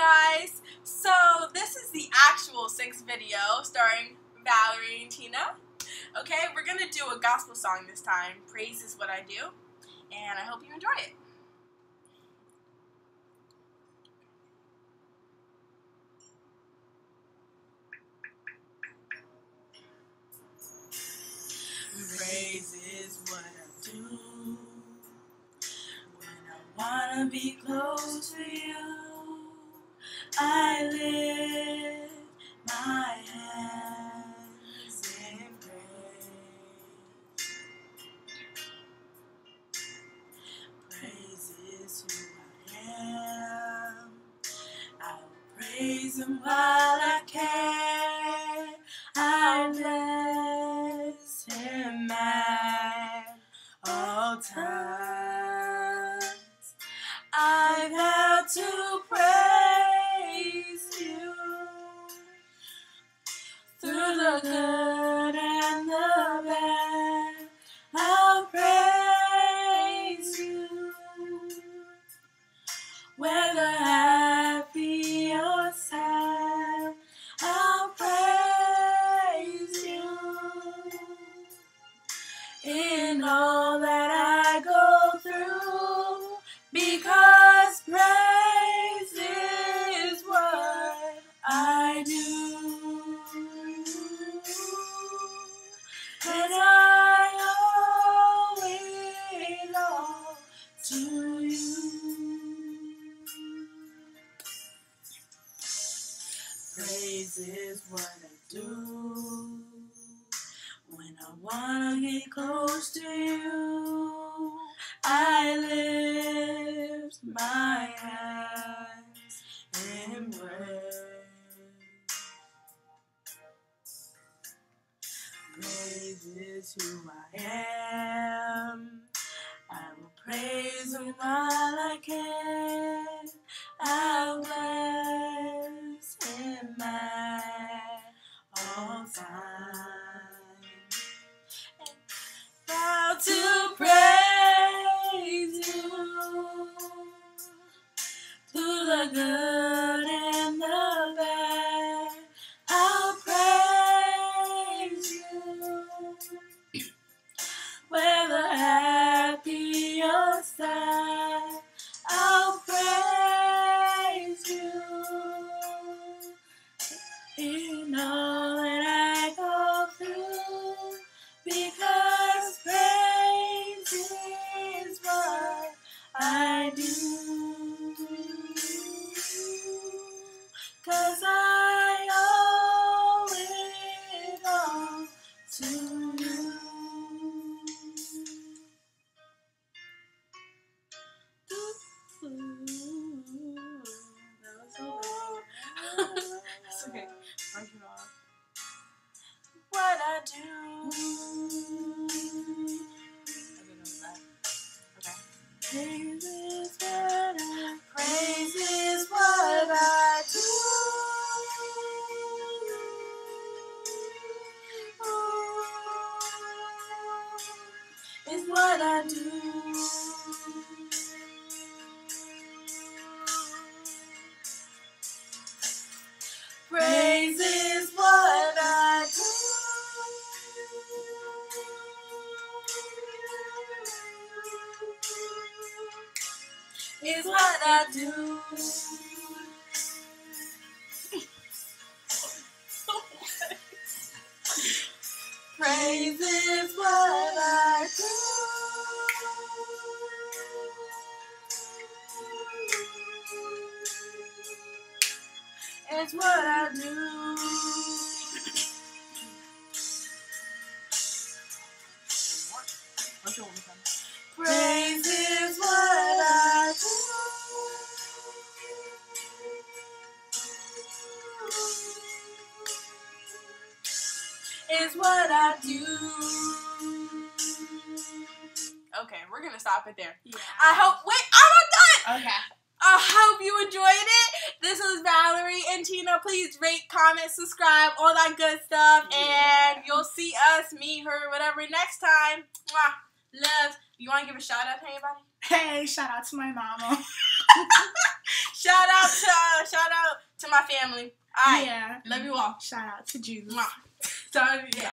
guys. So this is the actual sixth video starring Valery and Tina. Okay, we're gonna do a gospel song this time. Praise is what I do, and I hope you enjoy it. Praise is what I do when I wanna be close to you. I lift my hands in praise. Praise is who I am. I will praise Him while I can. I bless Him at all times. I've had to praise And I owe it all to you. Praise is what I do when I wanna get close to you. I lift my hands Praise is who I am. I will praise Him while I can. Cause I owe it all to you. Okay. Off. What I do. I do. Praise is what I do. Is what I do. Do. It's what I do. Praise is what I do. Is what I do. Okay, we're gonna stop it there. Yeah. I hope. Wait, I'm not done. Okay. I hope you enjoyed it. This was Valery and Tina. Please rate, comment, subscribe, all that good stuff. Yeah. And you'll see us, me, her, whatever, next time. Mwah. Love. You want to give a shout out to anybody? Hey, shout out to my mama. Shout out to uh, shout out to my family. All right. Yeah. Love you all. Shout out to Jesus. Mwah. Sorry. Yeah.